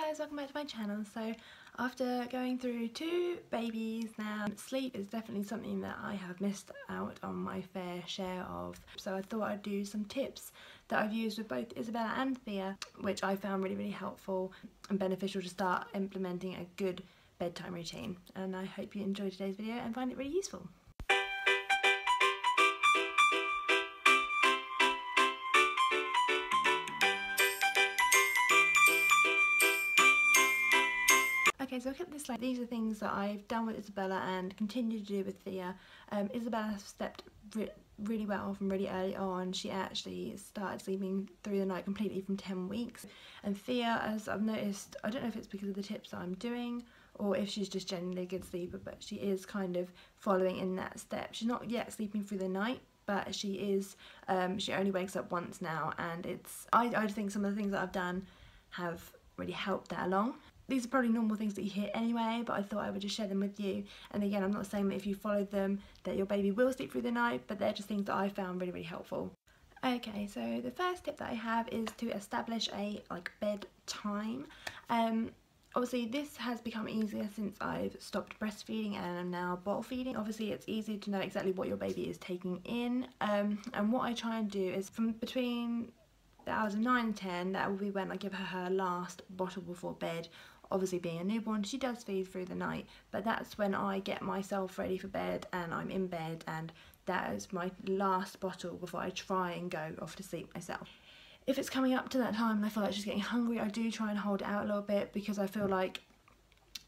guys, welcome back to my channel. So after going through two babies now, sleep is definitely something that I have missed out on my fair share of. So I thought I'd do some tips that I've used with both Isabella and Thea, which I found really, really helpful and beneficial to start implementing a good bedtime routine. And I hope you enjoy today's video and find it really useful. Okay, so look at this slide. These are things that I've done with Isabella and continue to do with Thea. Um, Isabella stepped re really well from really early on. She actually started sleeping through the night completely from 10 weeks. And Thea, as I've noticed, I don't know if it's because of the tips I'm doing or if she's just generally a good sleeper, but she is kind of following in that step. She's not yet sleeping through the night, but she is, um, she only wakes up once now. And it's, I, I think some of the things that I've done have really helped that along these are probably normal things that you hear anyway but I thought I would just share them with you and again I'm not saying that if you follow them that your baby will sleep through the night but they're just things that I found really really helpful. Okay so the first tip that I have is to establish a like bed time. Um, obviously this has become easier since I've stopped breastfeeding and I'm now bottle feeding. Obviously it's easier to know exactly what your baby is taking in um, and what I try and do is from between the hours of 9 and 10 that will be when I give her her last bottle before bed obviously being a newborn she does feed through the night but that's when I get myself ready for bed and I'm in bed and that is my last bottle before I try and go off to sleep myself. If it's coming up to that time and I feel like she's getting hungry I do try and hold it out a little bit because I feel mm. like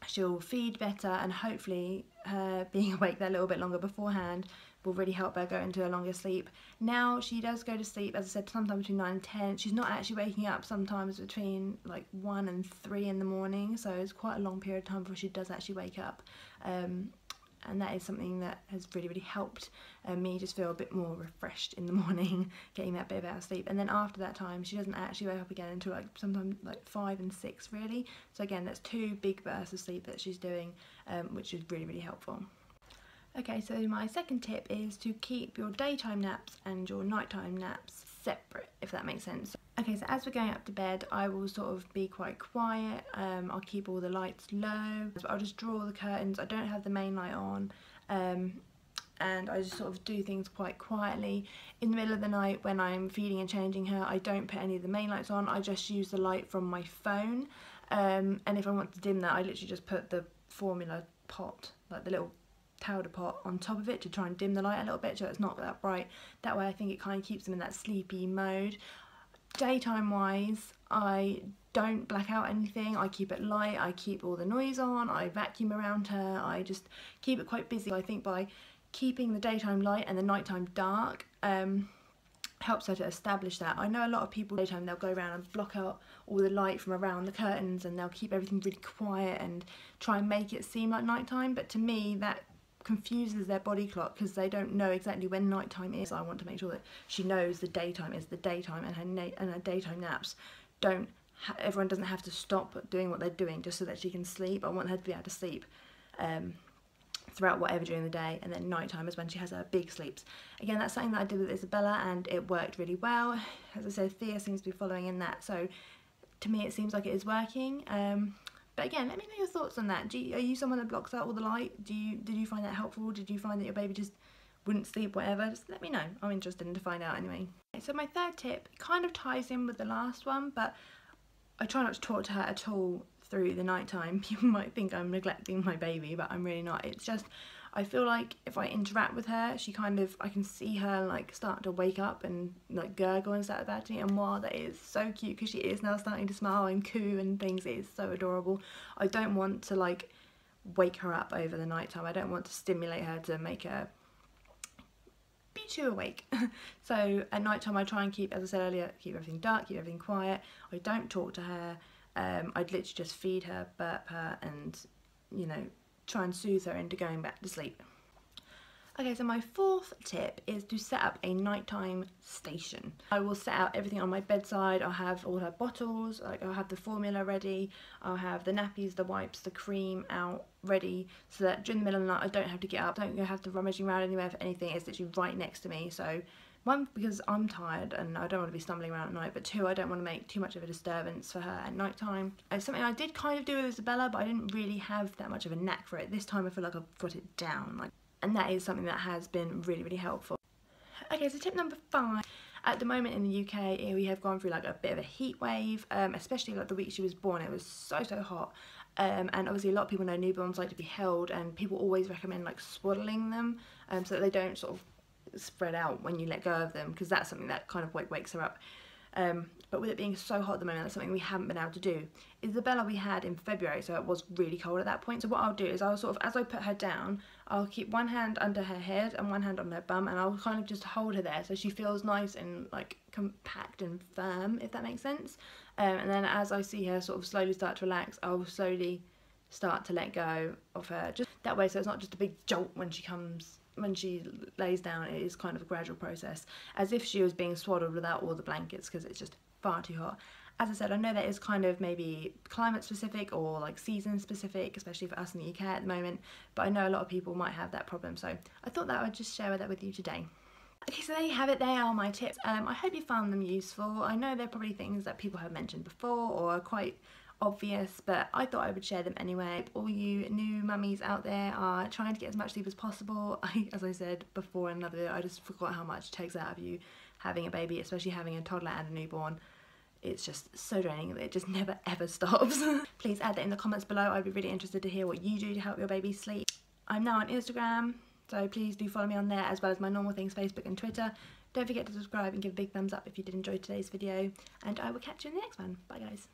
she'll feed better and hopefully her being awake that little bit longer beforehand will really help her go into a longer sleep. Now she does go to sleep, as I said, sometimes between 9 and 10. She's not actually waking up sometimes between like 1 and 3 in the morning, so it's quite a long period of time before she does actually wake up. Um, and that is something that has really really helped uh, me just feel a bit more refreshed in the morning getting that bit of out sleep and then after that time she doesn't actually wake up again until like sometimes like five and six really so again that's two big bursts of sleep that she's doing um, which is really really helpful Okay, so my second tip is to keep your daytime naps and your nighttime naps separate, if that makes sense. Okay, so as we're going up to bed, I will sort of be quite quiet. Um, I'll keep all the lights low. I'll just draw the curtains. I don't have the main light on. Um, and I just sort of do things quite quietly. In the middle of the night when I'm feeding and changing her, I don't put any of the main lights on. I just use the light from my phone. Um, and if I want to dim that, I literally just put the formula pot, like the little powder pot on top of it to try and dim the light a little bit so it's not that bright. That way I think it kind of keeps them in that sleepy mode. Daytime wise, I don't black out anything, I keep it light, I keep all the noise on, I vacuum around her, I just keep it quite busy. I think by keeping the daytime light and the nighttime dark, um, helps her to establish that. I know a lot of people daytime they'll go around and block out all the light from around the curtains and they'll keep everything really quiet and try and make it seem like nighttime but to me that confuses their body clock because they don't know exactly when nighttime is. I want to make sure that she knows the daytime is the daytime and her, and her daytime naps don't everyone doesn't have to stop doing what they're doing just so that she can sleep. I want her to be able to sleep um, throughout whatever during the day and then nighttime is when she has her big sleeps. Again that's something that I did with Isabella and it worked really well. As I said Thea seems to be following in that so to me it seems like it is working. Um, but again, let me know your thoughts on that. You, are you someone that blocks out all the light? Do you Did you find that helpful? Did you find that your baby just wouldn't sleep, whatever? Just let me know. I'm interested in to find out anyway. So my third tip kind of ties in with the last one, but I try not to talk to her at all through the night time. People might think I'm neglecting my baby, but I'm really not. It's just I feel like if I interact with her, she kind of, I can see her like start to wake up and like gurgle and stuff about me and while that is so cute because she is now starting to smile and coo and things, it is so adorable. I don't want to like wake her up over the night time. I don't want to stimulate her to make her be too awake. so at night time I try and keep, as I said earlier, keep everything dark, keep everything quiet. I don't talk to her. Um, I'd literally just feed her, burp her and, you know, try and soothe her into going back to sleep. Okay, so my fourth tip is to set up a nighttime station. I will set out everything on my bedside. I'll have all her bottles, like I'll have the formula ready. I'll have the nappies, the wipes, the cream out ready so that during the middle of the night I don't have to get up, don't have to rummaging around anywhere for anything. It's literally right next to me. So One, because I'm tired and I don't want to be stumbling around at night, but two, I don't want to make too much of a disturbance for her at night time. It's something I did kind of do with Isabella, but I didn't really have that much of a knack for it. This time I feel like I've got it down, like, and that is something that has been really, really helpful. Okay, so tip number five. At the moment in the UK, we have gone through like a bit of a heat wave, um, especially like the week she was born. It was so, so hot. Um, and obviously a lot of people know newborns like to be held and people always recommend like swaddling them um, so that they don't sort of spread out when you let go of them because that's something that kind of wakes her up. Um, but with it being so hot at the moment, that's something we haven't been able to do. Isabella we had in February, so it was really cold at that point. So what I'll do is I'll sort of, as I put her down, I'll keep one hand under her head and one hand on her bum, and I'll kind of just hold her there so she feels nice and like compact and firm, if that makes sense. Um, and then as I see her sort of slowly start to relax, I'll slowly start to let go of her. Just that way, so it's not just a big jolt when she comes when she lays down it is kind of a gradual process as if she was being swaddled without all the blankets because it's just far too hot as I said I know that is kind of maybe climate specific or like season specific especially for us in the UK at the moment but I know a lot of people might have that problem so I thought that I would just share that with you today Okay, so there you have it. They are my tips. Um, I hope you found them useful. I know they're probably things that people have mentioned before or quite obvious but I thought I would share them anyway. All you new mummies out there are trying to get as much sleep as possible. I, as I said before in another video, I just forgot how much it takes out of you having a baby, especially having a toddler and a newborn. It's just so draining it just never ever stops. Please add that in the comments below. I'd be really interested to hear what you do to help your baby sleep. I'm now on Instagram, so please do follow me on there as well as my normal things, Facebook and Twitter. Don't forget to subscribe and give a big thumbs up if you did enjoy today's video. And I will catch you in the next one. Bye guys.